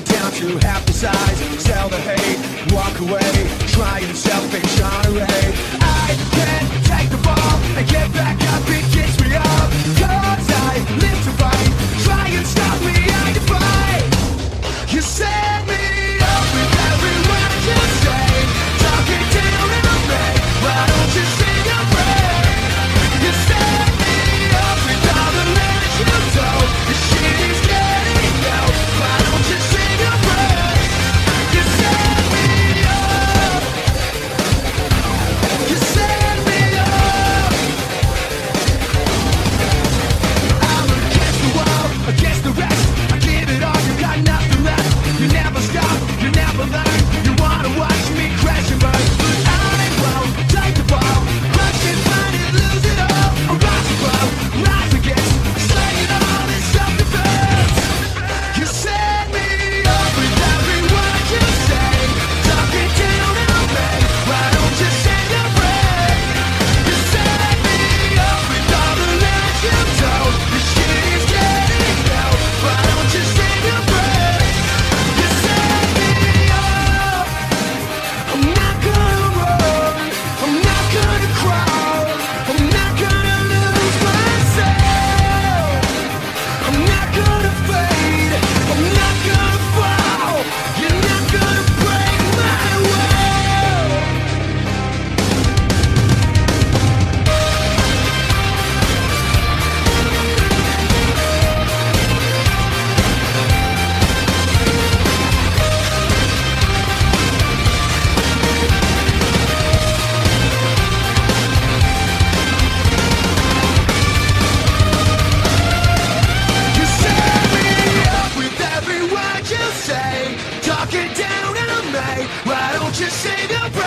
you down to half the size, sell the hate, walk away, try genre. I can't knocking down and I'm. Why don't you save your